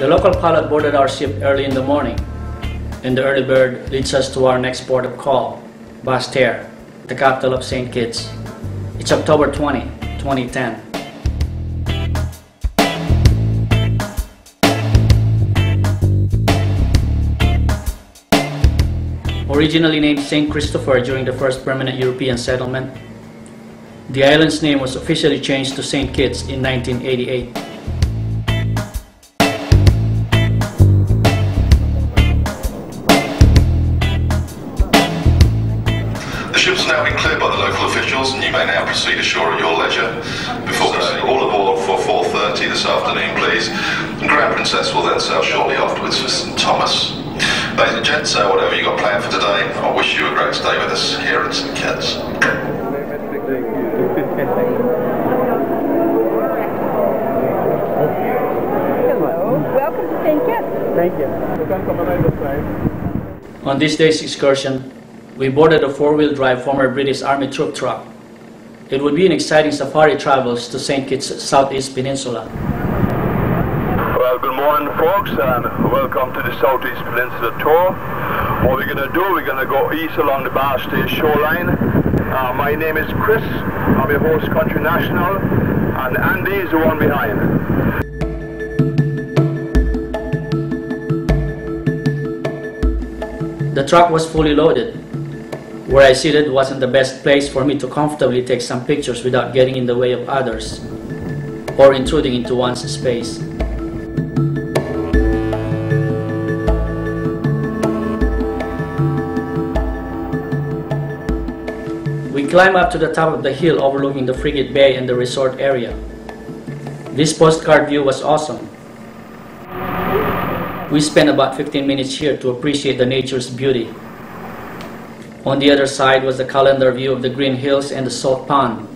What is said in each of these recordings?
The local pilot boarded our ship early in the morning, and the early bird leads us to our next port of call, Basseterre, the capital of St. Kitts. It's October 20, 2010. Originally named St. Christopher during the first permanent European settlement, the island's name was officially changed to St. Kitts in 1988. The ship's now been cleared by the local officials and you may now proceed ashore at your leisure. Before proceeding, all aboard for 4.30 this afternoon, please. And Grand Princess will then sail shortly afterwards for St Thomas. Ladies and gents, uh, whatever you've got planned for today, I wish you a great stay with us here at St Kitts. Hello, welcome to St. Kitts. Thank you. On this day's excursion, we boarded a four-wheel drive former British Army troop truck. It would be an exciting safari travels to St. Kitts Southeast Peninsula. Well, good morning, folks, and welcome to the Southeast Peninsula tour. What we're going to do, we're going to go east along the Basseterre shoreline. Uh, my name is Chris. I'm your host, Country National, and Andy is the one behind. The truck was fully loaded. Where I seated wasn't the best place for me to comfortably take some pictures without getting in the way of others or intruding into one's space. We climb up to the top of the hill overlooking the Frigate Bay and the resort area. This postcard view was awesome. We spent about 15 minutes here to appreciate the nature's beauty. On the other side was the calendar view of the green hills and the salt pond.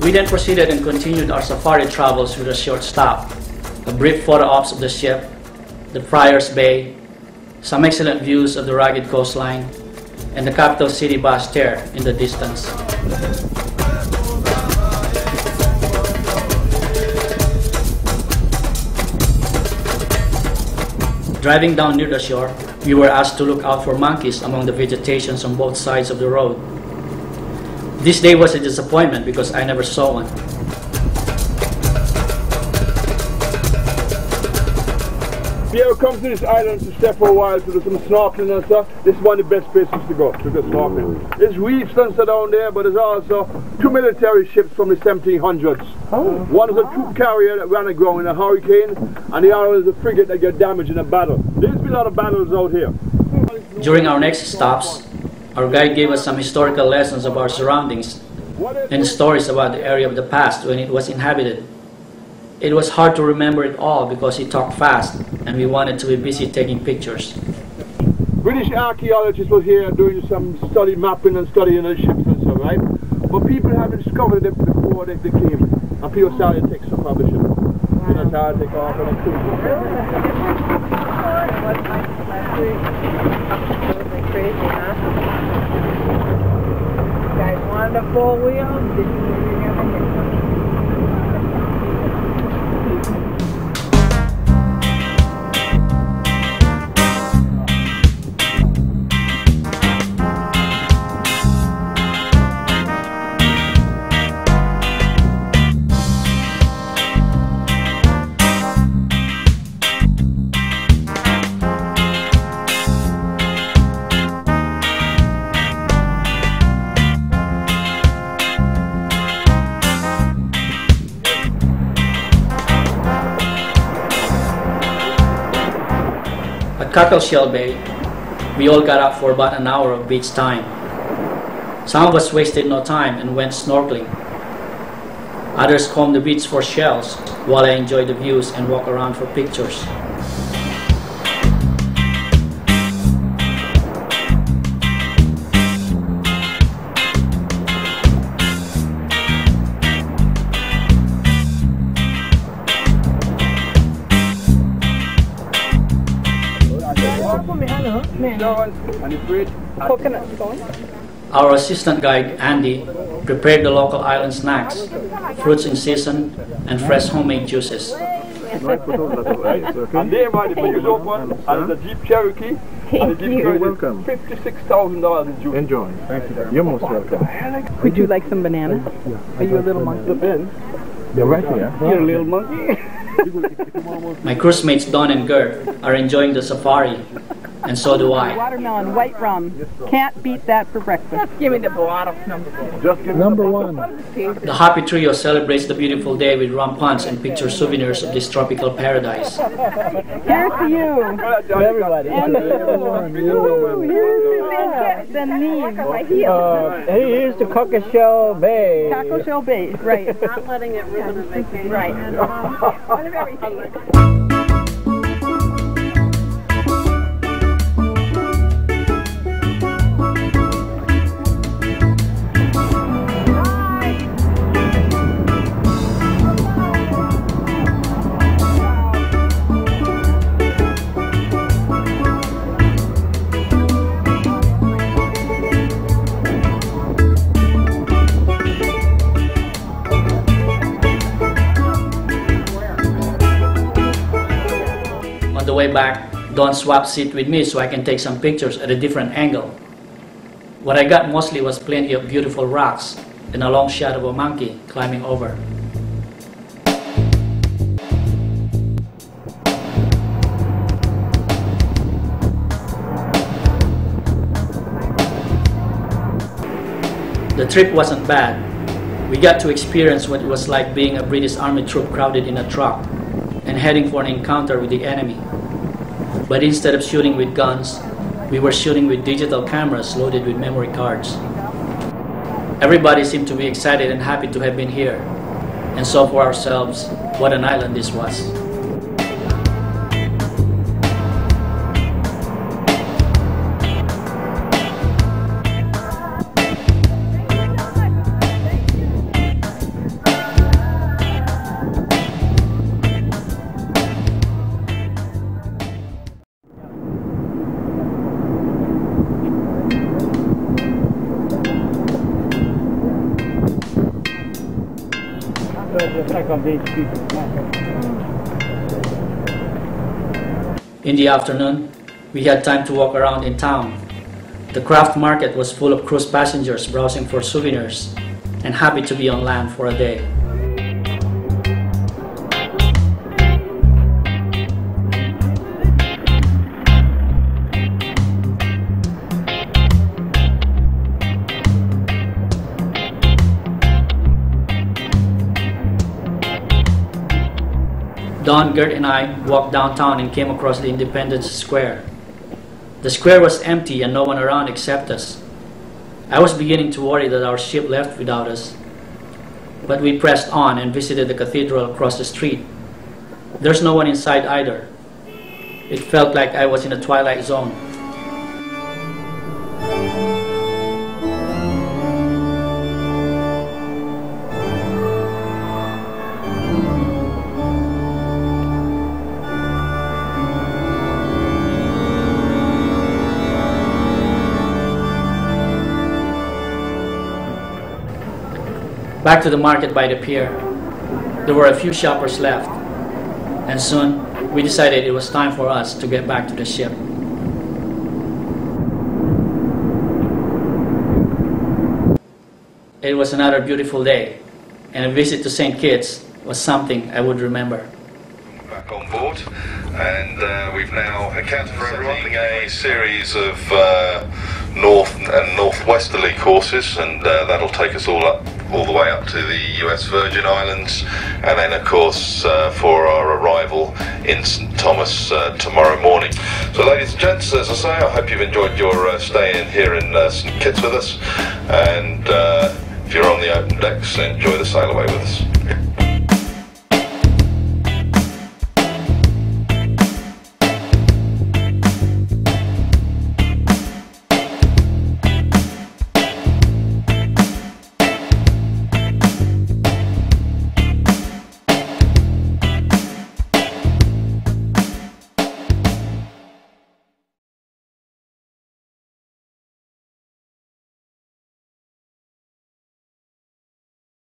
We then proceeded and continued our safari travels with a short stop, a brief photo ops of the ship, the Friars Bay, some excellent views of the rugged coastline, and the capital city Basseterre in the distance. Driving down near the shore, we were asked to look out for monkeys among the vegetations on both sides of the road. This day was a disappointment because I never saw one. If you ever come to this island to stay for a while to do some snorkeling and stuff, this is one of the best places to go to go snorkeling. Mm. There's reefs and stuff down there, but there's also two military ships from the 1700s. One is a troop carrier that ran aground in a hurricane, and the other is a frigate that got damaged in a battle. There's been a lot of battles out here. During our next stops, our guide gave us some historical lessons of our surroundings and stories about the area of the past when it was inhabited. It was hard to remember it all because he talked fast and we wanted to be busy taking pictures. British archaeologists were here doing some study mapping and studying the ships and stuff, right? But people haven't discovered it before they, they came. And people started to take stuff off the ship. You know, started to take off and Crazy, huh? Guys wanted a four wheel, didn't Cockleshell Bay, we all got up for about an hour of beach time. Some of us wasted no time and went snorkeling. Others combed the beach for shells while I enjoyed the views and walk around for pictures. Our assistant guide, Andy, prepared the local island snacks, fruits in season, and fresh homemade juices. And they might have used one, and the Jeep Cherokee, and the Jeep you. Cherokee, welcome. $56,000 in juice. Enjoy. Thank you. You're most welcome. Would you like some banana? Are you a little monkey? They're right here. You're a little monkey. My cruise mates Don and Gert are enjoying the safari, and so do I. Watermelon, white rum. Can't beat that for breakfast. Just give me the bottle number Just give Number one. The Happy Trio celebrates the beautiful day with rum punch and picture souvenirs of this tropical paradise. Here's to you. everybody. And Ooh, here's to the knees. Uh, here's to Cockleshell Bay. Taco Shell Bay, right. Not letting it ruin the vacation. Right. Um, one of everything. way back, Don swapped seat with me so I can take some pictures at a different angle. What I got mostly was plenty of beautiful rocks and a long shot of a monkey climbing over. The trip wasn't bad. We got to experience what it was like being a British Army troop crowded in a truck and heading for an encounter with the enemy. But instead of shooting with guns, we were shooting with digital cameras loaded with memory cards. Everybody seemed to be excited and happy to have been here, and saw for ourselves what an island this was. In the afternoon, we had time to walk around in town. The craft market was full of cruise passengers browsing for souvenirs and happy to be on land for a day. Don, Gert, and I walked downtown and came across the Independence Square. The square was empty and no one around except us. I was beginning to worry that our ship left without us. But we pressed on and visited the cathedral across the street. There's no one inside either. It felt like I was in a twilight zone. Back to the market by the pier. There were a few shoppers left, and soon we decided it was time for us to get back to the ship. It was another beautiful day, and a visit to St. Kitts was something I would remember. back on board, and uh, we've now accounted for everything a series of uh, north and northwesterly courses, and uh, that'll take us all up all the way up to the US Virgin Islands, and then, of course, uh, for our arrival in St Thomas uh, tomorrow morning. So, ladies and gents, as I say, I hope you've enjoyed your uh, stay in here in uh, St Kitts with us, and uh, if you're on the open decks, enjoy the sail away with us.